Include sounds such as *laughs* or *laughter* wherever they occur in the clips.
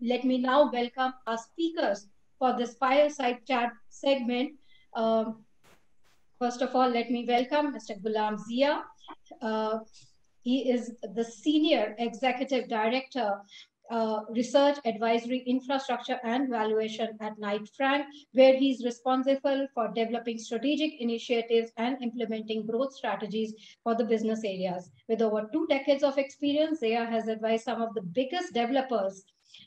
Let me now welcome our speakers for this fireside chat segment. Um, first of all, let me welcome Mr. Gulam Zia. Uh, he is the Senior Executive Director uh, research, advisory, infrastructure, and valuation at Knight Frank, where he's responsible for developing strategic initiatives and implementing growth strategies for the business areas. With over two decades of experience, Zia has advised some of the biggest developers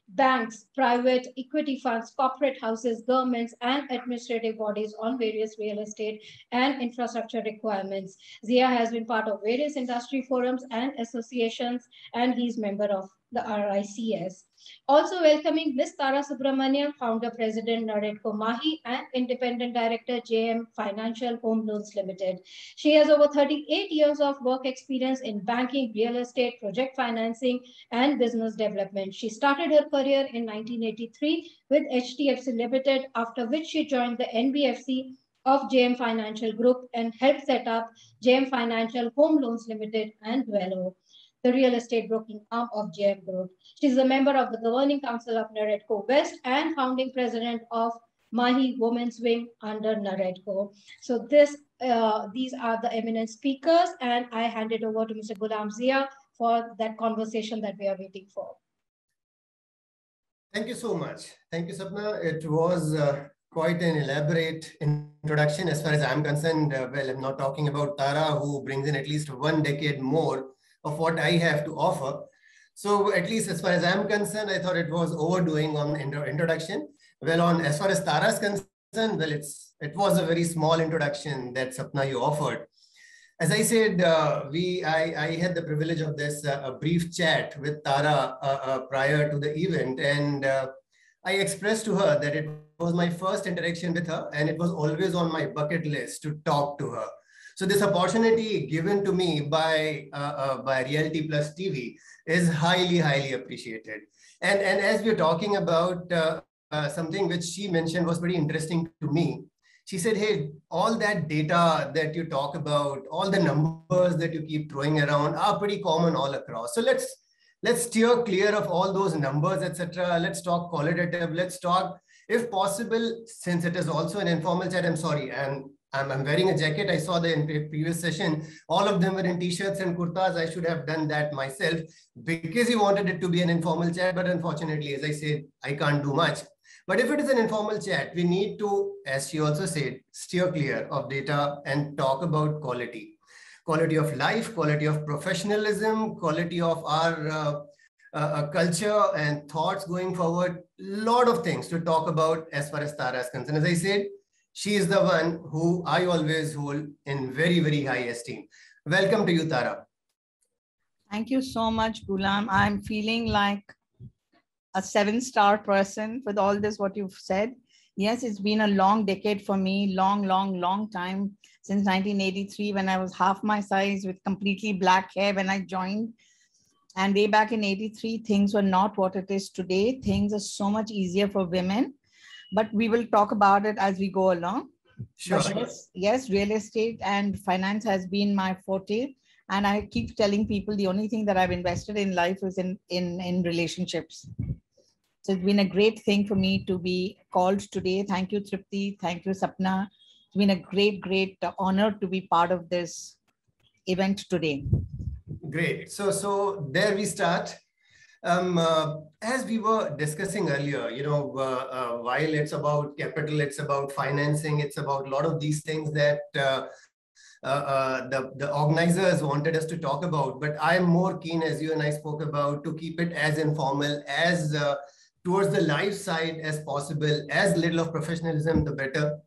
banks, private equity funds, corporate houses, governments, and administrative bodies on various real estate and infrastructure requirements. Zia has been part of various industry forums and associations, and he's member of the RICS. Also welcoming Ms. Tara Subramaniam, founder, president, Naredco Mahi, and independent director, JM Financial Home Loans Limited. She has over 38 years of work experience in banking, real estate, project financing, and business development. She started her career in 1983 with HDFC Limited, after which she joined the NBFC of JM Financial Group and helped set up JM Financial Home Loans Limited and Dwello the real estate broking arm of JM Group. She's a member of the governing council of Naredco West and founding president of Mahi Women's Wing under Naredco. So this, uh, these are the eminent speakers and I hand it over to Mr. Gulam Zia for that conversation that we are waiting for. Thank you so much. Thank you, Sapna. It was uh, quite an elaborate introduction as far as I'm concerned. Uh, well, I'm not talking about Tara, who brings in at least one decade more of what I have to offer. So at least as far as I'm concerned, I thought it was overdoing on intro introduction. Well, on as far as Tara's concerned, well, it's it was a very small introduction that Sapna you offered. As I said, uh, we I, I had the privilege of this uh, a brief chat with Tara uh, uh prior to the event, and uh, I expressed to her that it was my first interaction with her, and it was always on my bucket list to talk to her. So this opportunity given to me by uh, uh, by Realty Plus TV is highly, highly appreciated. And, and as we're talking about uh, uh, something which she mentioned was pretty interesting to me. She said, hey, all that data that you talk about, all the numbers that you keep throwing around are pretty common all across. So let's let's steer clear of all those numbers, etc. Let's talk qualitative. Let's talk, if possible, since it is also an informal chat, I'm sorry, and I'm, I'm wearing a jacket. I saw the previous session. All of them were in t-shirts and kurtas. I should have done that myself because he wanted it to be an informal chat. But unfortunately, as I said, I can't do much. But if it is an informal chat, we need to, as she also said, steer clear of data and talk about quality. Quality of life, quality of professionalism, quality of our uh, uh, uh culture and thoughts going forward. A lot of things to talk about as far as Tara is concerned. As I said, she is the one who I always hold in very, very high esteem. Welcome to you, Tara. Thank you so much, Gulam. I'm feeling like a seven star person with all this, what you've said. Yes, it's been a long decade for me, long, long, long time since 1983 when I was half my size with completely black hair when I joined. And way back in 83, things were not what it is today. Things are so much easier for women but we will talk about it as we go along. Sure. Yes, yes, real estate and finance has been my forte. And I keep telling people the only thing that I've invested in life is in, in, in relationships. So it's been a great thing for me to be called today. Thank you, Tripti. Thank you, Sapna. It's been a great, great honor to be part of this event today. Great. So, so there we start. Um, uh, as we were discussing earlier, you know, uh, uh, while it's about capital, it's about financing, it's about a lot of these things that uh, uh, uh, the, the organizers wanted us to talk about. But I'm more keen, as you and I spoke about, to keep it as informal, as towards the life side as possible, as little of professionalism, the better.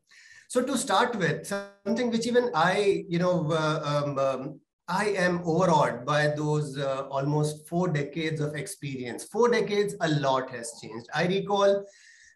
So to start with, something which even I, you know, um, um, I am overawed by those uh, almost four decades of experience. Four decades, a lot has changed. I recall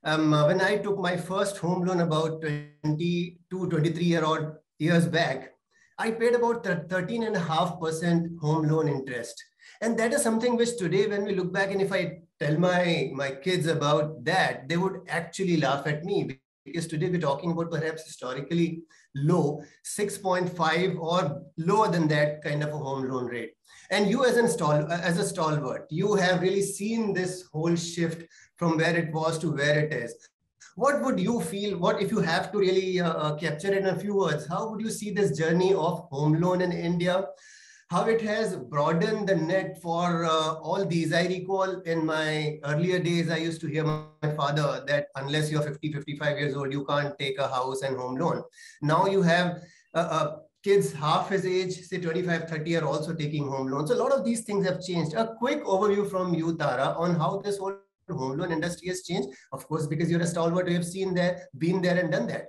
um, when I took my first home loan about 22, 23 year old years back, I paid about 13.5% home loan interest. And that is something which today, when we look back and if I tell my, my kids about that, they would actually laugh at me is today we're talking about perhaps historically low 6.5 or lower than that kind of a home loan rate. And you as, an stall, as a stalwart, you have really seen this whole shift from where it was to where it is. What would you feel, what if you have to really uh, uh capture it in a few words, how would you see this journey of home loan in India? How it has broadened the net for uh, all these. I recall in my earlier days, I used to hear my father that unless you're 50, 55 years old, you can't take a house and home loan. Now you have uh, uh, kids half his age, say 25, 30 are also taking home loans. So a lot of these things have changed. A quick overview from you, Tara, on how this whole home loan industry has changed. Of course, because you're a stalwart, you have seen that, been there and done that.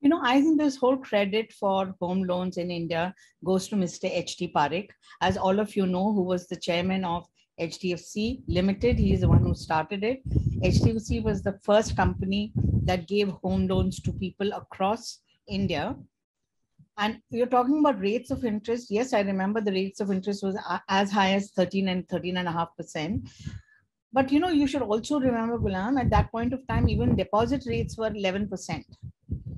You know, I think this whole credit for home loans in India goes to Mr. H.T. Parekh. As all of you know, who was the chairman of HDFC Limited. He is the one who started it. HDFC was the first company that gave home loans to people across India. And you're talking about rates of interest. Yes, I remember the rates of interest was as high as 13 and 13 and a half percent. But you know, you should also remember, Gulam, at that point of time, even deposit rates were 11 percent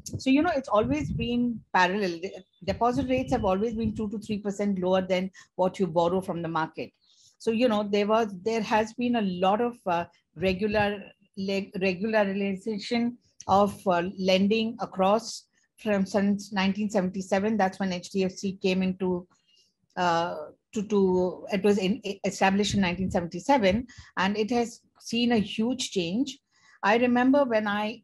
so you know it's always been parallel. Deposit rates have always been 2 to 3% lower than what you borrow from the market. So you know there was there has been a lot of uh, regular regularization of uh, lending across from since 1977 that's when hdfc came into uh, to, to it was in, established in 1977 and it has seen a huge change. I remember when i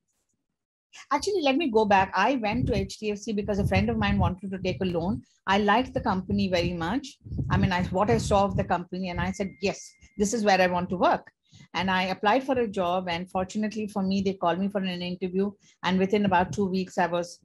Actually, let me go back. I went to HDFC because a friend of mine wanted to take a loan. I liked the company very much. I mean, I, what I saw of the company, and I said, yes, this is where I want to work. And I applied for a job. And fortunately for me, they called me for an interview. And within about two weeks, I was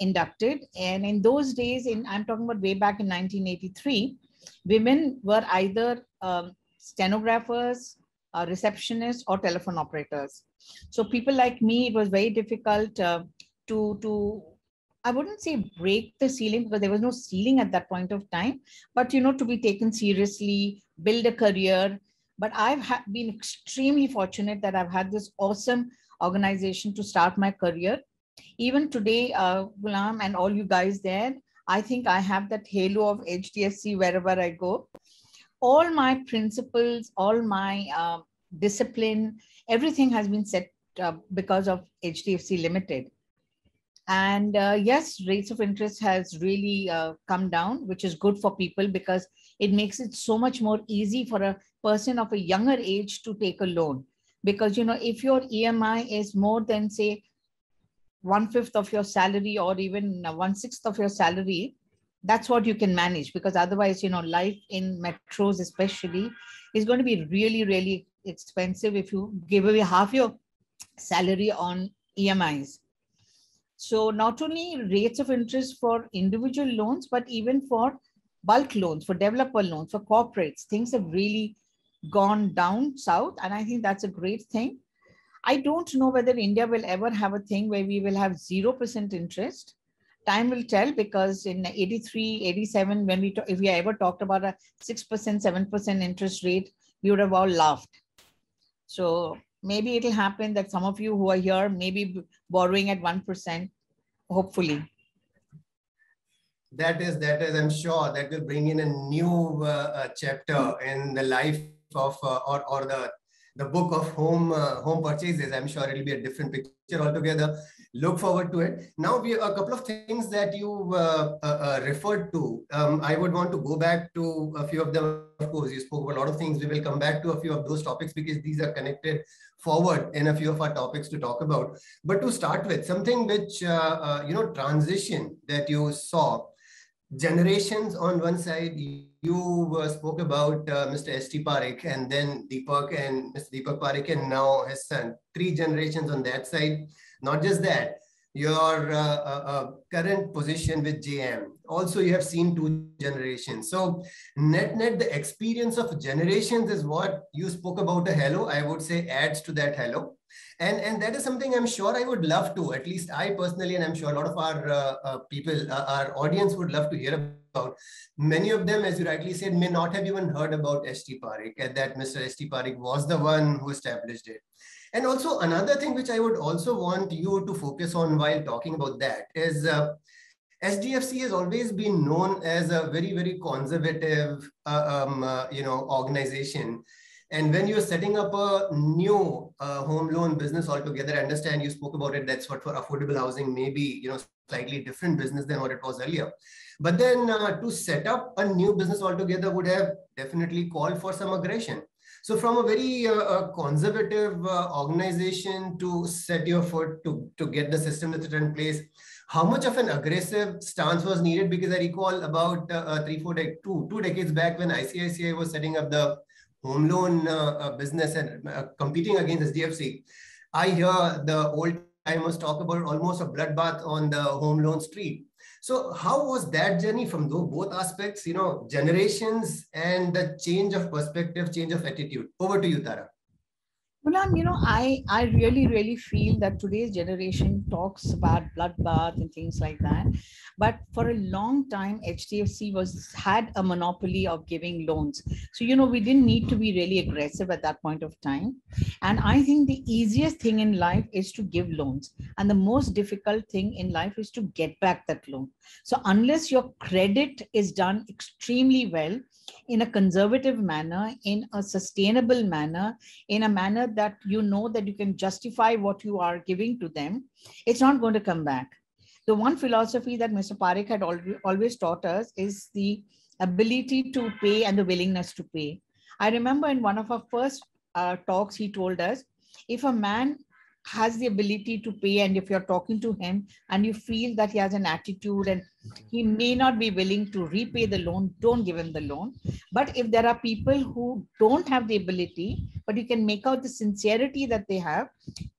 inducted. And in those days, in I'm talking about way back in 1983, women were either um, stenographers, uh, receptionists, or telephone operators. So people like me, it was very difficult uh, to to I wouldn't say break the ceiling because there was no ceiling at that point of time, but you know to be taken seriously, build a career. But I've ha- been extremely fortunate that I've had this awesome organization to start my career. Even today, uh, Gulam and all you guys there, I think I have that halo of HDFC wherever I go. All my principles, all my uh, discipline, everything has been set uh, because of HDFC Limited. And uh, yes, rates of interest has really uh, come down, which is good for people because it makes it so much more easy for a person of a younger age to take a loan. Because you know, if your EMI is more than say one fifth of your salary or even one sixth of your salary, that's what you can manage. Because otherwise, you know, life in metros especially is going to be really, really expensive if you give away half your salary on EMIs. So not only rates of interest for individual loans, but even for bulk loans, for developer loans, for corporates, things have really gone down south. And I think that's a great thing. I don't know whether India will ever have a thing where we will have 0% interest. Time will tell because in 83, 87, when we, if we ever talked about a 6%, 7% interest rate, we would have all laughed. So maybe it'll happen that some of you who are here may be borrowing at 1%, hopefully. That is, that is, I'm sure that will bring in a new uh, uh, chapter in the life of, uh, or, or the, the book of home, uh, home purchases. I'm sure it'll be a different picture altogether look forward to it. Now, we a couple of things that you uh, uh, uh, referred to. Um, I would want to go back to a few of them. Of course, you spoke a lot of things. We will come back to a few of those topics because these are connected forward in a few of our topics to talk about. But to start with, something which, uh, uh, you know, transition that you saw, generations on one side, you uh, spoke about Mr. S.T. Parekh and then Deepak and Mr. Deepak Parekh and now his son, three generations on that side not just that, your uh, uh, uh current position with JM, also you have seen two generations. So net net, the experience of generations is what you spoke about a hello, I would say adds to that hello. And, and that is something I'm sure I would love to, at least I personally, and I'm sure a lot of our uh, uh, people, uh, our audience would love to hear about. Many of them, as you rightly said, may not have even heard about ST Parekh, that Mr. ST Parekh was the one who established it. And also another thing which I would also want you to focus on while talking about that is uh, HDFC has always been known as a very, very conservative, uh, um, uh, you know, organization. And when you're setting up a new uh, home loan business altogether, I understand you spoke about it. That's what for affordable housing, maybe, you know, slightly different business than what it was earlier. But then uh, to set up a new business altogether would have definitely called for some aggression. So from a very uh, conservative uh, organization to set your foot to, to get the system that's in place, how much of an aggressive stance was needed? Because I recall about uh, uh three, four, de- two, two decades back when ICICI was setting up the home loan uh, uh, business and uh, competing against HDFC, I hear the old timers talk about almost a bloodbath on the home loan street. So how was that journey from both aspects, you know, generations and the change of perspective, change of attitude? Over to you, Tara. Gulam, you know, I, I really, really feel that today's generation talks about bloodbath and things like that. But for a long time, HDFC was had a monopoly of giving loans. So, you know, we didn't need to be really aggressive at that point of time. And I think the easiest thing in life is to give loans. And the most difficult thing in life is to get back that loan. So unless your credit is done extremely well, in a conservative manner, in a sustainable manner, in a manner that you know that you can justify what you are giving to them, it's not going to come back. The one philosophy that Mr. Parekh had always taught us is the ability to pay and the willingness to pay. I remember in one of our first uh, talks, he told us if a man has the ability to pay and if you're talking to him and you feel that he has an attitude and he may not be willing to repay the loan don't give him the loan. But if there are people who don't have the ability but you can make out the sincerity that they have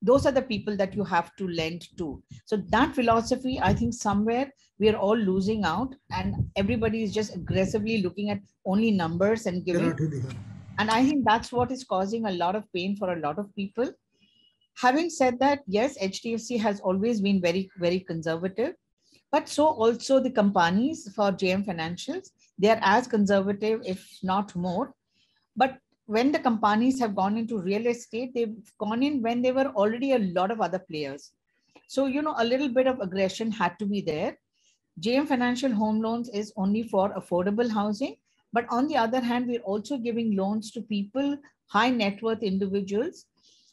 those are the people that you have to lend to. So that philosophy i think somewhere we are all losing out and everybody is just aggressively looking at only numbers and giving. And i think that's what is causing a lot of pain for a lot of people Having said that, yes, HDFC has always been very, very conservative, but so also the companies for JM Financials, they are as conservative, if not more. But when the companies have gone into real estate, they've gone in when there were already a lot of other players. So, you know, a little bit of aggression had to be there. JM Financial Home Loans is only for affordable housing. But on the other hand, we're also giving loans to people, high net worth individuals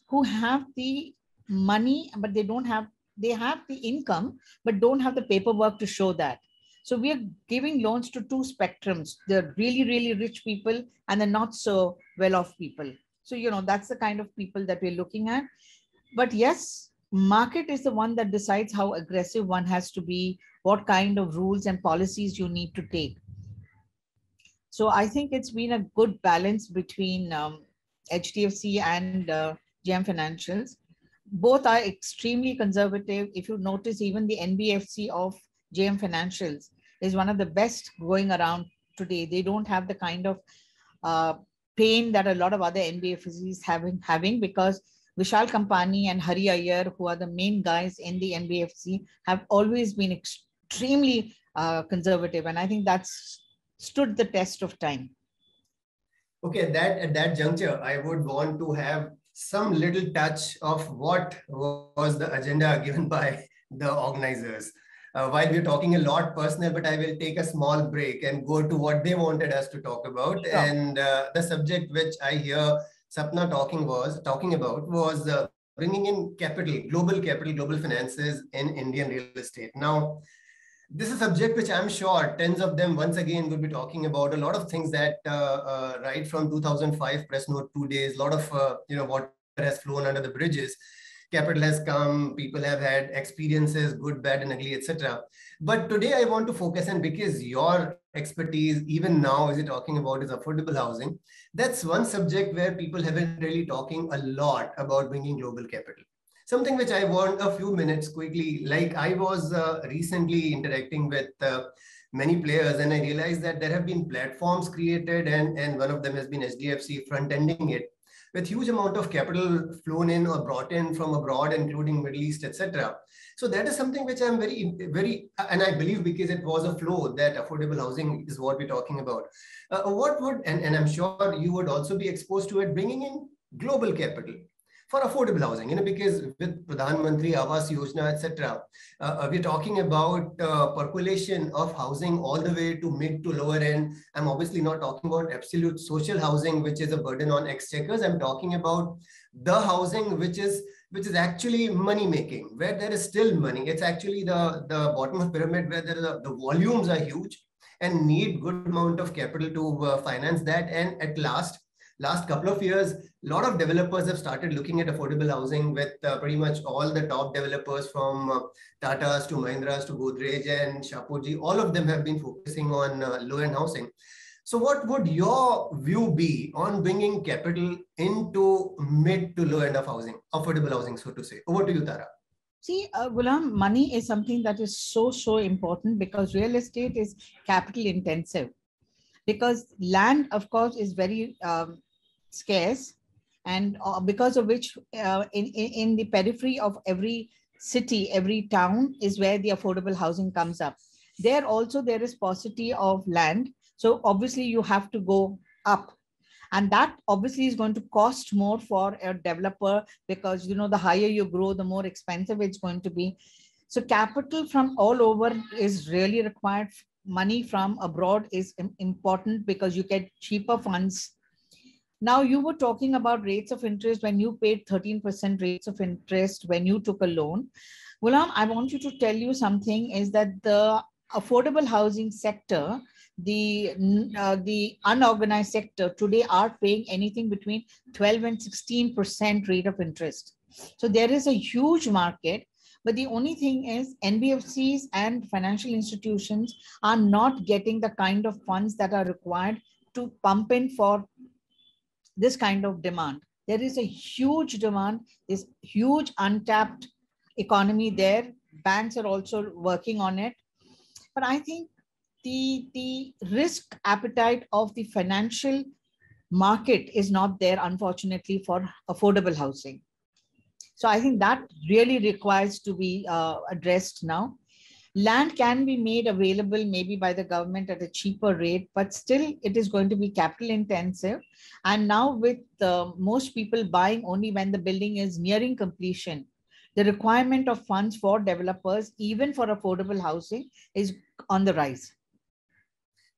who have the money, but they don't have, they have the income, but don't have the paperwork to show that. So we are giving loans to two spectrums, the really, really rich people and the not so well-off people. So, you know, that's the kind of people that we're looking at. But yes, market is the one that decides how aggressive one has to be, what kind of rules and policies you need to take. So I think it's been a good balance between um, HDFC and uh, JM Financials. Both are extremely conservative. If you notice, even the NBFC of JM Financials is one of the best going around today. They don't have the kind of uh, pain that a lot of other NBFCs having having because Vishal Kampani and Hari Iyer, who are the main guys in the NBFC, have always been extremely uh, conservative, and I think that's stood the test of time. Okay, that at that juncture, I would want to have some little touch of what was the agenda *laughs* given by the organizers. Uh, while we're talking a lot personal, but I will take a small break and go to what they wanted us to talk about. Sure. And uh, the subject which I hear Sapna talking was talking about was uh, bringing in capital, global capital, global finances in Indian real estate. Now, this is a subject which I'm sure tens of them once again will be talking about a lot of things that uh, uh, right from 2005 press note two days, a lot of uh, you know what has flown under the bridges. Capital has come, people have had experiences, good, bad, and ugly, etc. But today I want to focus on because your expertise, even now, as you're talking about, is affordable housing. That's one subject where people haven't really talking a lot about bringing global capital something which I want a few minutes quickly. Like I was uh, recently interacting with uh, many players and I realized that there have been platforms created and, and one of them has been HDFC front-ending it with huge amount of capital flown in or brought in from abroad, including Middle East, etc. So that is something which I'm very, very, and I believe because it was a flow that affordable housing is what we're talking about. Uh, what would, and, and I'm sure you would also be exposed to it, bringing in global capital. For affordable housing, you know, because with Pradhan Mantri Awas Yojana, etc., uh, uh, we're talking about uh, percolation of housing all the way to mid to lower end. I'm obviously not talking about absolute social housing, which is a burden on exchequers. I'm talking about the housing which is which is actually money making, where there is still money. It's actually the, the bottom of pyramid where the, the volumes are huge and need good amount of capital to uh, finance that. And at last, last couple of years, a lot of developers have started looking at affordable housing with uh, pretty much all the top developers from uh, Tatas to Mahindras to Godrej and Shapoorji, all of them have been focusing on uh, low-end housing. So what would your view be on bringing capital into mid to low end of housing, affordable housing, so to say? Over to you, Tara. See, uh, Gulam, money is something that is so, so important because real estate is capital intensive. Because land, of course, is very um, scarce and uh, because of which uh, in, in, in the periphery of every city, every town is where the affordable housing comes up. There also there is paucity of land. So obviously you have to go up and that obviously is going to cost more for a developer because you know the higher you grow the more expensive it's going to be so capital from all over is really required money from abroad is important because you get cheaper funds now, you were talking about rates of interest when you paid 13% rates of interest when you took a loan. Gulam, I want you to tell you something is that the affordable housing sector, the, uh, the unorganized sector today are paying anything between 12 and 16% rate of interest. So there is a huge market but the only thing is NBFCs and financial institutions are not getting the kind of funds that are required to pump in for this kind of demand. There is a huge demand, this huge untapped economy there. Banks are also working on it. But I think the, the risk appetite of the financial market is not there, unfortunately, for affordable housing. So I think that really requires to be uh, addressed now land can be made available maybe by the government at a cheaper rate, but still it is going to be capital intensive. And now with uh, most people buying only when the building is nearing completion, the requirement of funds for developers, even for affordable housing, is on the rise.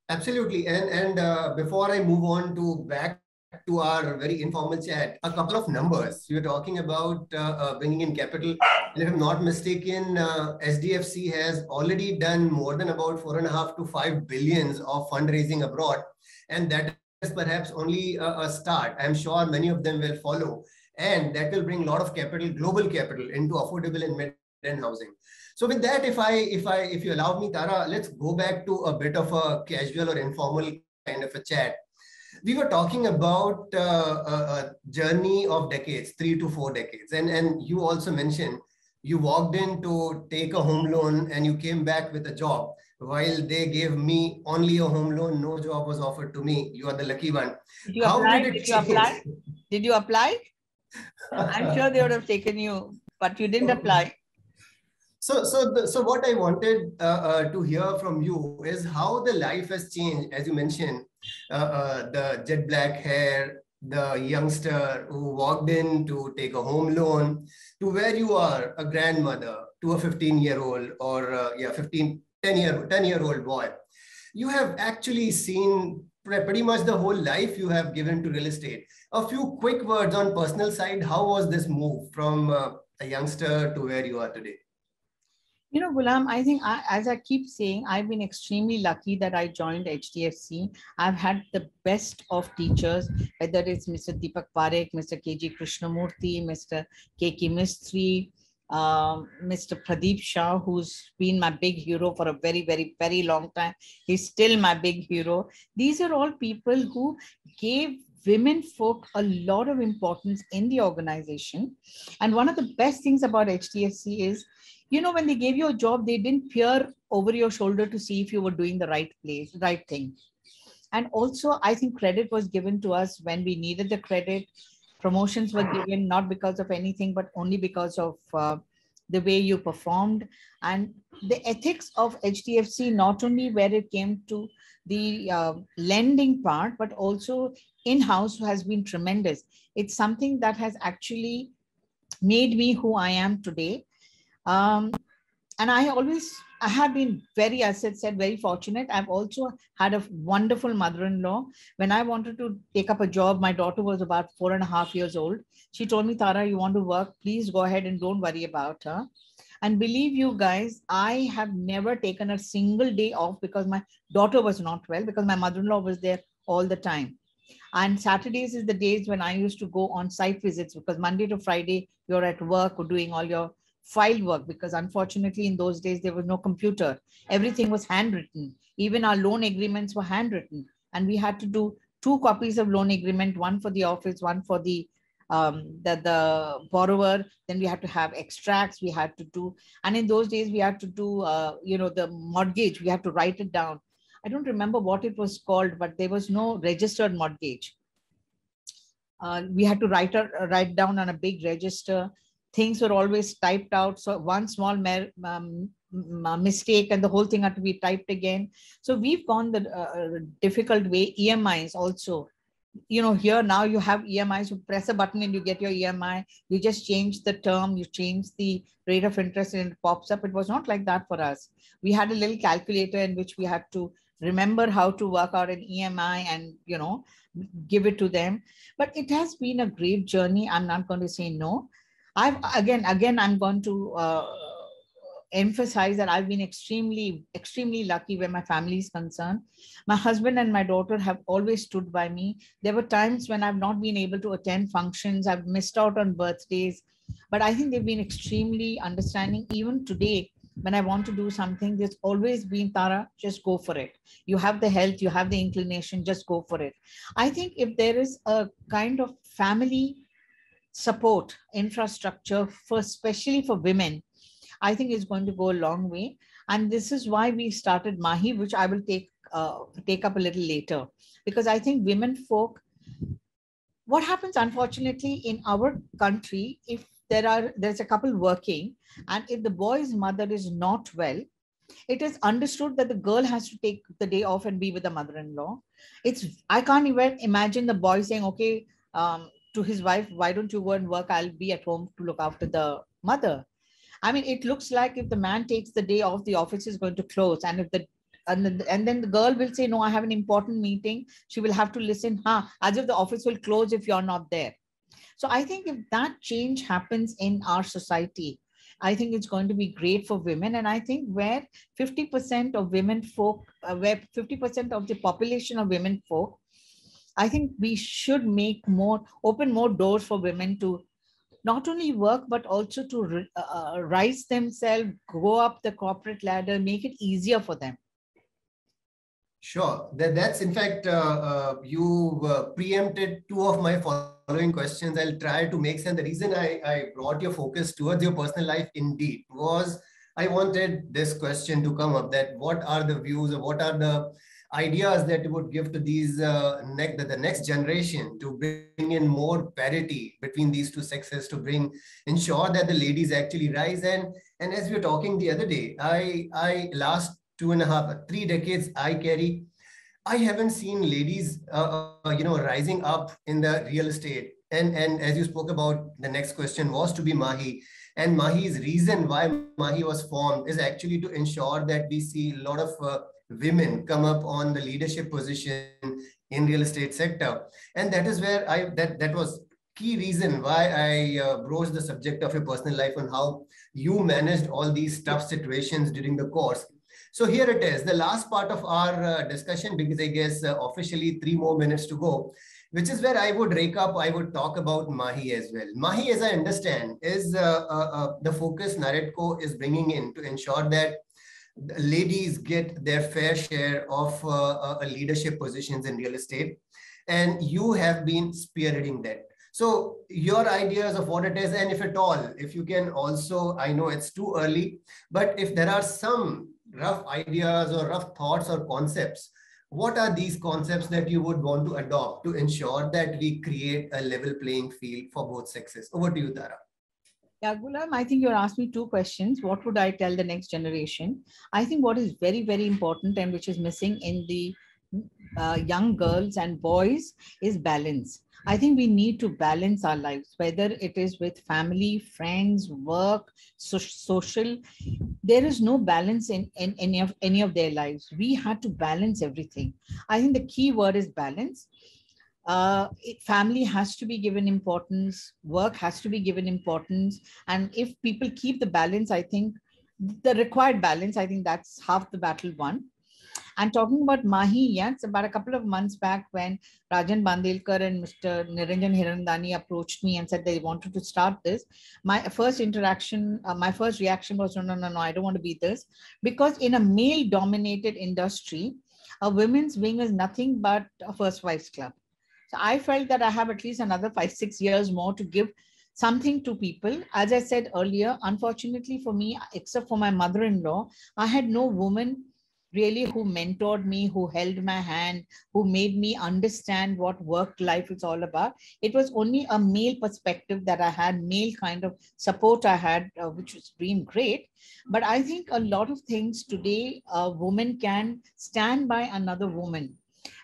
Absolutely. And, and uh, before I move on to back to our very informal chat, a couple of numbers. You're talking about uh, uh, bringing in capital. And if I'm not mistaken, uh, HDFC has already done more than about four and a half to five billions of fundraising abroad. And that is perhaps only a, a start. I'm sure many of them will follow. And that will bring a lot of capital, global capital into affordable and mid-end housing. So with that, if I, if I, if you allow me, Tara, let's go back to a bit of a casual or informal kind of a chat we were talking about uh, a, journey of decades, three to four decades. And, and you also mentioned you walked in to take a home loan and you came back with a job. While they gave me only a home loan, no job was offered to me. You are the lucky one. Did you How apply? Did, did you apply? Did you apply? *laughs* I'm sure they would have taken you, but you didn't apply. So, so, the, so what I wanted uh, uh, to hear from you is how the life has changed, as you mentioned, the jet black hair, the youngster who walked in to take a home loan, to where you are, a grandmother, to a 15 year old or uh, yeah, 15, 10 year, 10 year old boy. You have actually seen pretty much the whole life you have given to real estate. A few quick words on personal side. How was this move from uh, a youngster to where you are today? You know, Gulam, I think I, as I keep saying, I've been extremely lucky that I joined HDFC. I've had the best of teachers, whether it's Mr. Deepak Parekh, Mr. KG Krishnamurthy, Mr. KK Mistry, uh, Mr. Pradeep Shah, who's been my big hero for a very, very, very long time. He's still my big hero. These are all people who gave women folk a lot of importance in the organization. And one of the best things about HDFC is you know, when they gave you a job, they didn't peer over your shoulder to see if you were doing the right place, right thing. And also, I think credit was given to us when we needed the credit. Promotions were given not because of anything, but only because of uh, the way you performed. And the ethics of HDFC, not only where it came to the uh, lending part, but also in house has been tremendous. It's something that has actually made me who I am today. Um, and I always, I have been very, as I said, very fortunate. I've also had a wonderful mother-in-law. When I wanted to take up a job, my daughter was about four and a half years old. She told me, Tara, you want to work, please go ahead and don't worry about her. And believe you guys, I have never taken a single day off because my daughter was not well, because my mother-in-law was there all the time. And Saturdays is the days when I used to go on site visits because Monday to Friday, you're at work or doing all your file work because unfortunately in those days there was no computer. Everything was handwritten. Even our loan agreements were handwritten. And we had to do two copies of loan agreement, one for the office, one for the um, the, the borrower, then we had to have extracts, we had to do, and in those days we had to do, uh, you know, the mortgage, we had to write it down. I don't remember what it was called, but there was no registered mortgage. Uh, we had to write, a, write down on a big register. Things were always typed out. So one small um, mistake and the whole thing had to be typed again. So we've gone the uh, difficult way. EMIs also you know, here now you have EMIs, you press a button and you get your EMI. You just change the term, you change the rate of interest and it pops up. It was not like that for us. We had a little calculator in which we had to remember how to work out an EMI and, you know, give it to them. But it has been a great journey. I'm not going to say no. I've again, again, I'm going to uh, emphasize that I've been extremely, extremely lucky where my family is concerned. My husband and my daughter have always stood by me. There were times when I've not been able to attend functions, I've missed out on birthdays, but I think they've been extremely understanding. Even today, when I want to do something, there's always been Tara, just go for it. You have the health, you have the inclination, just go for it. I think if there is a kind of family support infrastructure for especially for women I think is going to go a long way. And this is why we started Mahi, which I will take uh, take up a little later, because I think women folk. What happens, unfortunately, in our country, if there are there's a couple working, and if the boy's mother is not well, it is understood that the girl has to take the day off and be with the mother-in-law. It's I can't even imagine the boy saying, "Okay." Um, to his wife, why don't you go and work? I'll be at home to look after the mother. I mean, it looks like if the man takes the day off, the office is going to close. And if the and, the, and then the girl will say, no, I have an important meeting. She will have to listen, huh, as if the office will close if you're not there. So I think if that change happens in our society, I think it's going to be great for women. And I think where 50% of women folk, uh, where 50% of the population of women folk, I think we should make more, open more doors for women to not only work, but also to uh, uh, rise themselves, go up the corporate ladder, make it easier for them. Sure. That, that's in fact, uh, uh, you uh, preempted two of my following questions. I'll try to make sense. The reason I, I brought your focus towards your personal life indeed was I wanted this question to come up that what are the views or what are the ideas that you would give to these uh, the next generation to bring in more parity between these two sexes to bring ensure that the ladies actually rise. And and as we were talking the other day i i last two and a half three decades i carry i haven't seen ladies uh, uh, you know rising up in the real estate. And and as you spoke about the next question was to be mahi. And mahi's reason why mahi was formed is actually to ensure that we see a lot of uh, women come up on the leadership position in real estate sector and that is where i that that was key reason why i uh, broached the subject of your personal life and how you managed all these tough situations during the course so here it is the last part of our uh, discussion because i guess uh, officially three more minutes to go which is where I would rake up, I would talk about Mahi as well. Mahi, as I understand, is uh, uh, uh the focus NAREDCO is bringing in to ensure that ladies get their fair share of uh, uh, leadership positions in real estate. And you have been spearheading that. So your ideas of what it is, and if at all, if you can also, I know it's too early, but if there are some rough ideas or rough thoughts or concepts, what are these concepts that you would want to adopt to ensure that we create a level playing field for both sexes? Over to you, Tara. Yeah, Gulam, I think you're asking me two questions. What would I tell the next generation? I think what is very, very important and which is missing in the uh, young girls and boys is balance. I think we need to balance our lives, whether it is with family, friends, work, so social. There is no balance in, in any of any of their lives. We had to balance everything. I think the key word is balance. Uh, it, family has to be given importance, work has to be given importance. And if people keep the balance, I think the required balance, I think that's half the battle won. And talking about Mahi, yes, about a couple of months back when Rajan Bandelkar and Mr. Niranjan Hiranandani approached me and said they wanted to start this, my first interaction, uh, my first reaction was, no, no, no, no, I don't want to be this. Because in a male dominated industry, a women's wing is nothing but a first wives club. So I felt that I have at least another five, six years more to give something to people. As I said earlier, unfortunately for me, except for my mother-in-law, I had no woman really who mentored me, who held my hand, who made me understand what work life is all about. It was only a male perspective that I had, male kind of support I had, uh, which was been great. But I think a lot of things today, a woman can stand by another woman.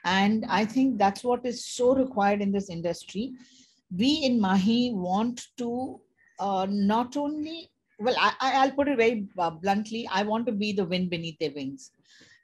And I think that's what is so required in this industry. We in Mahi want to uh, not only well, I, I'll put it very uh, bluntly. I want to be the wind beneath their wings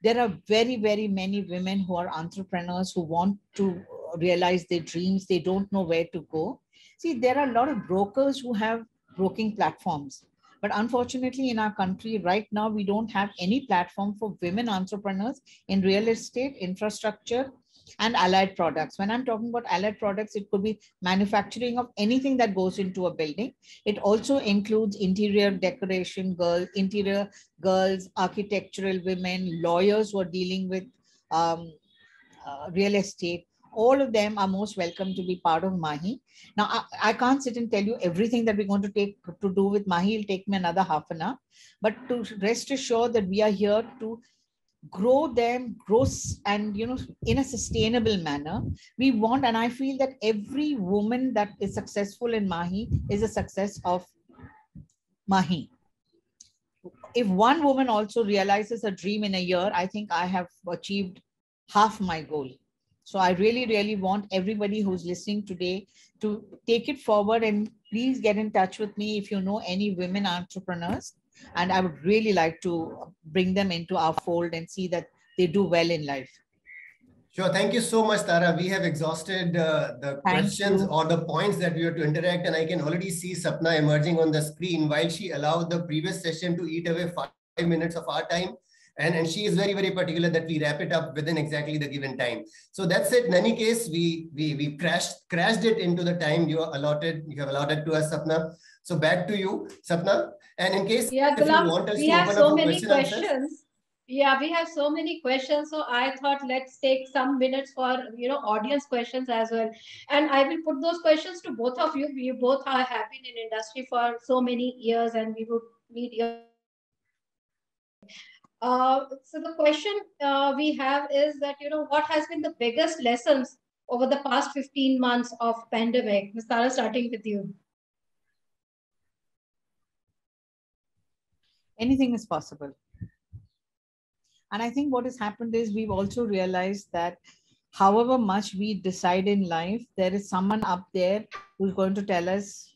there are very, very many women who are entrepreneurs who want to realize their dreams. They don't know where to go. See, there are a lot of brokers who have broking platforms. But unfortunately, in our country right now, we don't have any platform for women entrepreneurs in real estate, infrastructure, and allied products. When I'm talking about allied products, it could be manufacturing of anything that goes into a building. It also includes interior decoration girls, interior girls, architectural women, lawyers who are dealing with um, uh, real estate. All of them are most welcome to be part of Mahi. Now, I, I, can't sit and tell you everything that we're going to take to do with Mahi. It'll take me another half an hour. But to rest assured that we are here to grow them grow and you know in a sustainable manner we want and i feel that every woman that is successful in mahi is a success of mahi if one woman also realizes a dream in a year i think i have achieved half my goal so i really really want everybody who's listening today to take it forward and please get in touch with me if you know any women entrepreneurs and I would really like to bring them into our fold and see that they do well in life. Sure. Thank you so much, Tara. We have exhausted uh, the Thank questions you. or the points that we have to interact. And I can already see Sapna emerging on the screen while she allowed the previous session to eat away five minutes of our time. And, and she is very, very particular that we wrap it up within exactly the given time. So that's it. In any case, we we we crashed crashed it into the time you are allotted, you have allotted to us, Sapna. So back to you, Sapna. And in case yeah, Gulab, we have so many questions. Answers, yeah, we have so many questions. So I thought let's take some minutes for you know audience questions as well. And I will put those questions to both of you. You both are, have been in industry for so many years, and we would need your. Uh, so the question uh, we have is that you know what has been the biggest lessons over the past 15 months of pandemic? Ms. Tara, starting with you. anything is possible. And I think what has happened is we've also realized that however much we decide in life, there is someone up there who's going to tell us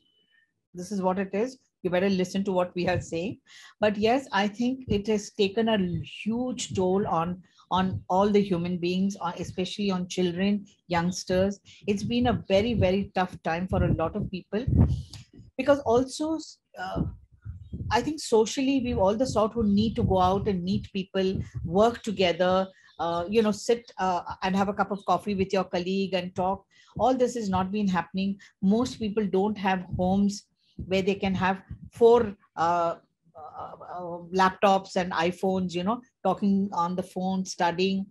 this is what it is. You better listen to what we are saying. But yes, I think it has taken a huge toll on on all the human beings, uh, especially on children, youngsters. It's been a very, very tough time for a lot of people because also uh, I think socially, we all the sort who need to go out and meet people, work together, uh, you know, sit uh, and have a cup of coffee with your colleague and talk. All this is not been happening. Most people don't have homes where they can have four uh, uh, uh laptops and iPhones, you know, talking on the phone, studying.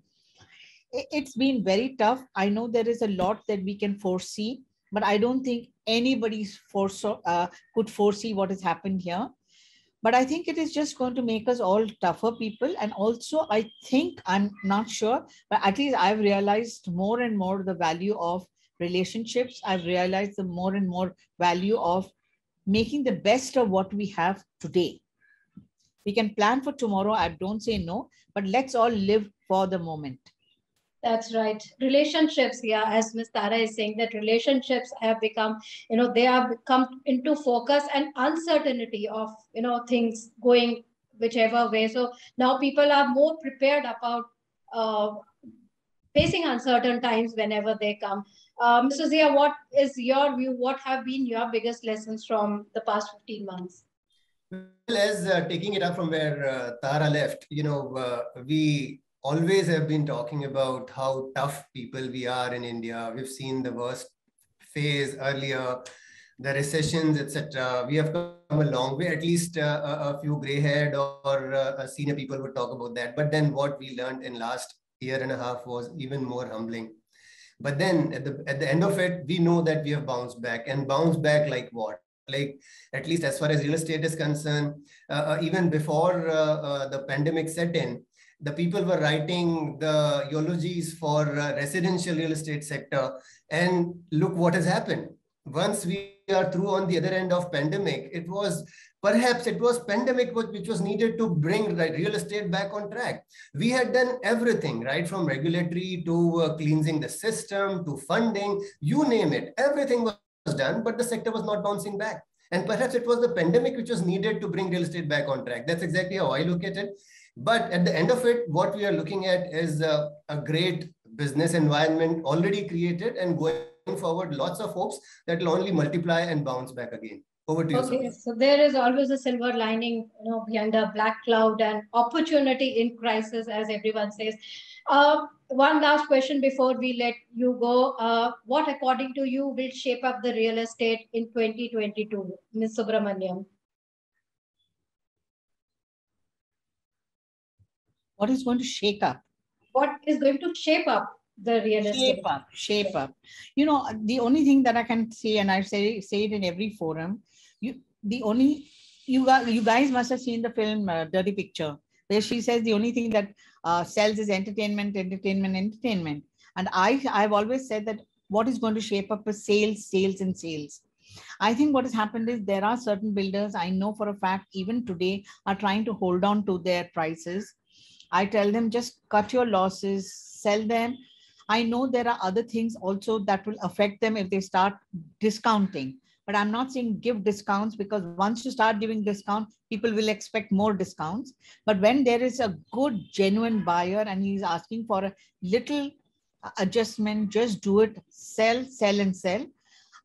It's been very tough. I know there is a lot that we can foresee, but I don't think anybody foresaw, uh, could foresee what has happened here but i think it is just going to make us all tougher people and also i think i'm not sure but at least i've realized more and more the value of relationships i've realized the more and more value of making the best of what we have today we can plan for tomorrow i don't say no but let's all live for the moment That's right. Relationships, yeah, as Ms. Tara is saying, that relationships have become, you know, they have come into focus and uncertainty of, you know, things going whichever way. So now people are more prepared about uh, facing uncertain times whenever they come. Uh, Mr. Zia, what is your view? What have been your biggest lessons from the past 15 months? Well, as uh, taking it up from where uh, Tara left, you know, uh, we always have been talking about how tough people we are in India. We've seen the worst phase earlier, the recessions, etc. We have come a long way. At least uh, a, a, few gray-haired or uh, senior people would talk about that. But then what we learned in last year and a half was even more humbling. But then at the at the end of it, we know that we have bounced back and bounced back like what? Like at least as far as real estate is concerned, uh, uh even before uh, uh, the pandemic set in, the people were writing the eulogies for uh, residential real estate sector and look what has happened once we are through on the other end of pandemic it was perhaps it was pandemic which was needed to bring real estate back on track. We had done everything right from regulatory to uh, cleansing the system to funding you name it. Everything was done but the sector was not bouncing back. And perhaps it was the pandemic which was needed to bring real estate back on track. That's exactly how i look at it. But at the end of it, what we are looking at is a, a great business environment already created and going forward, lots of hopes that will only multiply and bounce back again. Over to you. Okay, so there is always a silver lining, you know, behind a black cloud and opportunity in crisis, as everyone says. Uh, one last question before we let you go. Uh, what, according to you, will shape up the real estate in 2022, Ms. Subramaniam? what is going to shake up what is going to shape up the real shape up shape up. You know the only thing that i can say and i say say it in every forum you the only you got you guys must have seen the film uh, dirty picture where she says the only thing that uh, sells is entertainment entertainment entertainment. And i i've always said that what is going to shape up is sales sales and sales. I think what has happened is there are certain builders I know for a fact even today are trying to hold on to their prices. I tell them just cut your losses, sell them. I know there are other things also that will affect them if they start discounting. But I'm not saying give discounts because once you start giving discount, people will expect more discounts. But when there is a good, genuine buyer and he's asking for a little adjustment, just do it, sell, sell, and sell.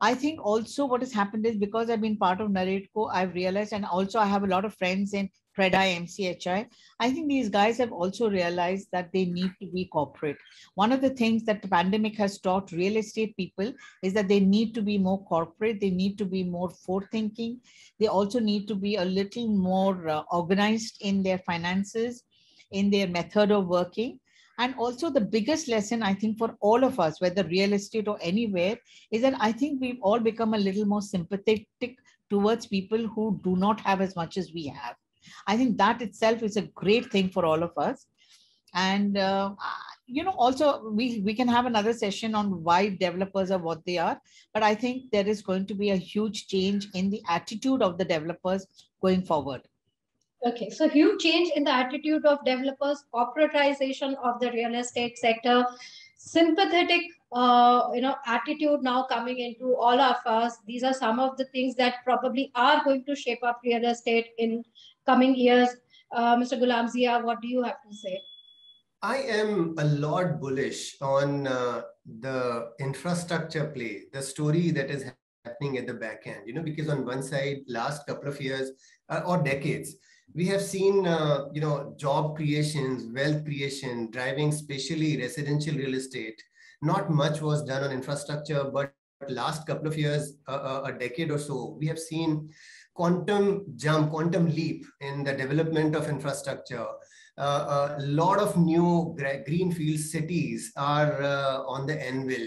I think also what has happened is because I've been part of Naredco, I've realized, and also I have a lot of friends in CREDAI, MCHI, I think these guys have also realized that they need to be corporate. One of the things that the pandemic has taught real estate people is that they need to be more corporate. They need to be more forward-thinking. They also need to be a little more uh, organized in their finances, in their method of working. And also the biggest lesson, I think, for all of us, whether real estate or anywhere, is that I think we've all become a little more sympathetic towards people who do not have as much as we have. I think that itself is a great thing for all of us. And, uh, you know, also we, we can have another session on why developers are what they are. But I think there is going to be a huge change in the attitude of the developers going forward. Okay, so huge change in the attitude of developers, corporatization of the real estate sector, sympathetic uh, you know attitude now coming into all of us these are some of the things that probably are going to shape up real estate in coming years. Uh, Mr. Gulam Zia, what do you have to say? I am a lot bullish on uh, the infrastructure play, the story that is happening at the back end, you know, because on one side, last couple of years uh, or decades, we have seen, uh, you know, job creations, wealth creation, driving especially residential real estate. Not much was done on infrastructure, but last couple of years, uh, a decade or so, we have seen quantum jump, quantum leap in the development of infrastructure. Uh, a lot of new greenfield cities are uh, on the anvil.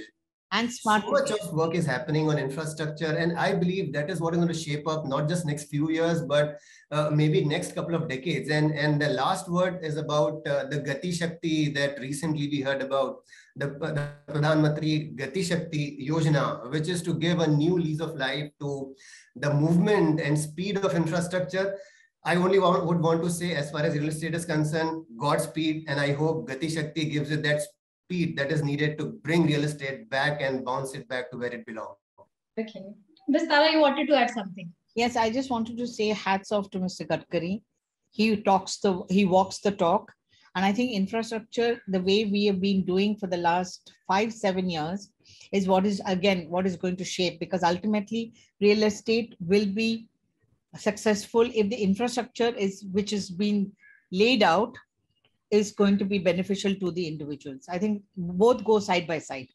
And smart. So much of work is happening on infrastructure, and I believe that is what is going to shape up not just next few years, but uh, maybe next couple of decades. And and the last word is about uh, the Gati Shakti that recently we heard about the, the Pradhan Mantri Gati Shakti Yojana, which is to give a new lease of life to the movement and speed of infrastructure, I only want, would want to say, as far as real estate is concerned, Godspeed, and I hope Gati Shakti gives it that speed that is needed to bring real estate back and bounce it back to where it belongs. Okay. Ms. Tara, you wanted to add something. Yes, I just wanted to say hats off to Mr. Gadkari. He talks the he walks the talk. And I think infrastructure, the way we have been doing for the last five, seven years, is what is again what is going to shape because ultimately real estate will be successful if the infrastructure is which is being laid out is going to be beneficial to the individuals. I think both go side by side.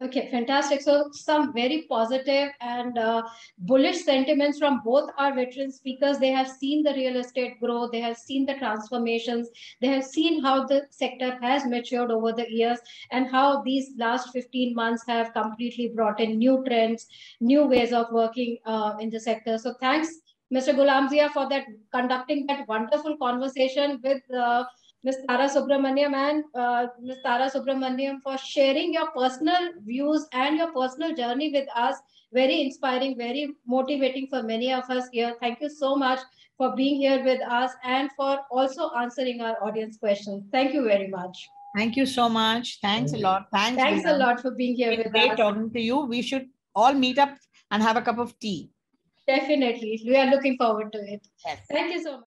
Okay, fantastic. So some very positive and uh, bullish sentiments from both our veteran speakers. They have seen the real estate grow. They have seen the transformations. They have seen how the sector has matured over the years and how these last 15 months have completely brought in new trends, new ways of working uh, in the sector. So thanks, Mr. Gulam Zia, for that conducting that wonderful conversation with uh, Ms. Tara Subramaniam and uh, Ms. Tara Subramaniam for sharing your personal views and your personal journey with us. Very inspiring, very motivating for many of us here. Thank you so much for being here with us and for also answering our audience questions. Thank you very much. Thank you so much. Thanks a lot. Thanks. Thanks a lot for being here with great us. talking to you. We should all meet up and have a cup of tea. Definitely. We are looking forward to it. Yes. Thank you so much.